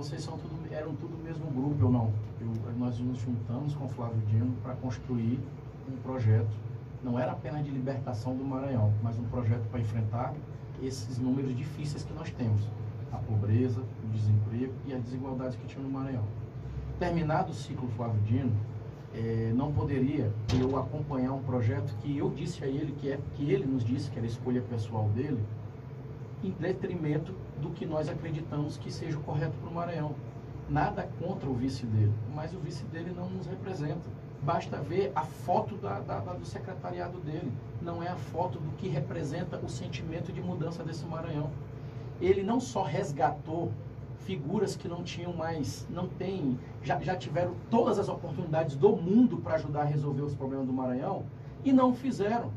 Vocês são tudo, eram tudo o mesmo grupo, ou não? Eu, nós nos juntamos com o Flávio Dino para construir um projeto. Não era apenas de libertação do Maranhão, mas um projeto para enfrentar esses números difíceis que nós temos. A pobreza, o desemprego e a desigualdade que tinha no Maranhão. Terminado o ciclo Flávio Dino, é, não poderia eu acompanhar um projeto que eu disse a ele, que, é, que ele nos disse que era escolha pessoal dele, em detrimento do que nós acreditamos que seja o correto para o Maranhão. Nada contra o vice dele, mas o vice dele não nos representa. Basta ver a foto da, da, da, do secretariado dele, não é a foto do que representa o sentimento de mudança desse Maranhão. Ele não só resgatou figuras que não tinham mais, não tem, já, já tiveram todas as oportunidades do mundo para ajudar a resolver os problemas do Maranhão e não fizeram.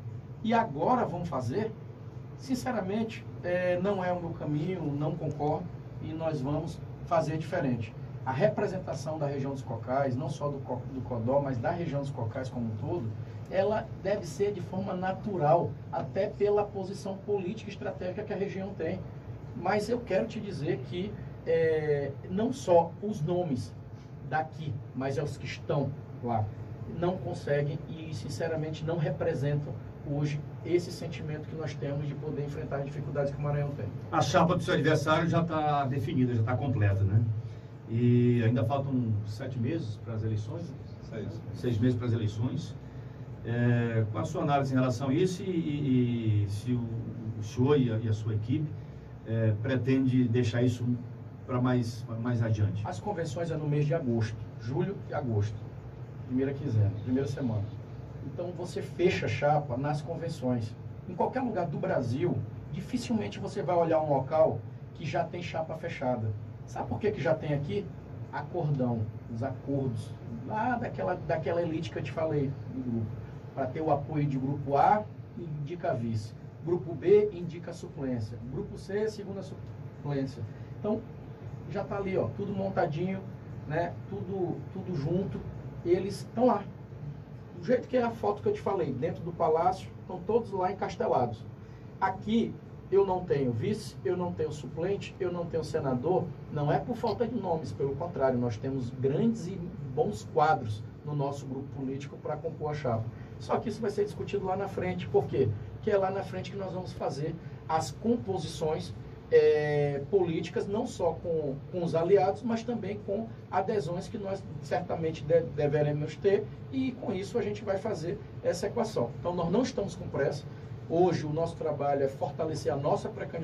E agora vão fazer? Sinceramente, é, não é o meu caminho, não concordo e nós vamos fazer diferente. A representação da região dos cocais, não só do, do Codó, mas da região dos cocais como um todo, ela deve ser de forma natural, até pela posição política e estratégica que a região tem. Mas eu quero te dizer que é, não só os nomes daqui, mas é os que estão lá, não conseguem e, sinceramente, não representam hoje esse sentimento que nós temos de poder enfrentar as dificuldades que o Maranhão tem. A chapa do seu adversário já está definida, já está completa, né? E ainda faltam sete meses para as eleições? Seis. Seis meses para as eleições. É, com a sua análise em relação a isso e, e, e se o, o senhor e a, e a sua equipe é, pretende deixar isso para mais, mais adiante? As convenções é no mês de agosto, julho e agosto. Primeira quinzena, primeira semana. Então você fecha chapa nas convenções. Em qualquer lugar do Brasil, dificilmente você vai olhar um local que já tem chapa fechada. Sabe por que, que já tem aqui? Acordão, os acordos, lá daquela, daquela elite que eu te falei do grupo. Para ter o apoio de grupo A, indica vice. Grupo B indica suplência. Grupo C, segunda suplência. Então, já está ali, ó, tudo montadinho, né? Tudo, tudo junto. Eles estão lá. Do jeito que é a foto que eu te falei, dentro do palácio, estão todos lá encastelados. Aqui eu não tenho vice, eu não tenho suplente, eu não tenho senador. Não é por falta de nomes, pelo contrário, nós temos grandes e bons quadros no nosso grupo político para compor a chapa. Só que isso vai ser discutido lá na frente. Por quê? Porque é lá na frente que nós vamos fazer as composições é, políticas, não só com, com os aliados, mas também com adesões que nós certamente de, deveremos ter, e com isso a gente vai fazer essa equação. Então, nós não estamos com pressa. Hoje, o nosso trabalho é fortalecer a nossa pré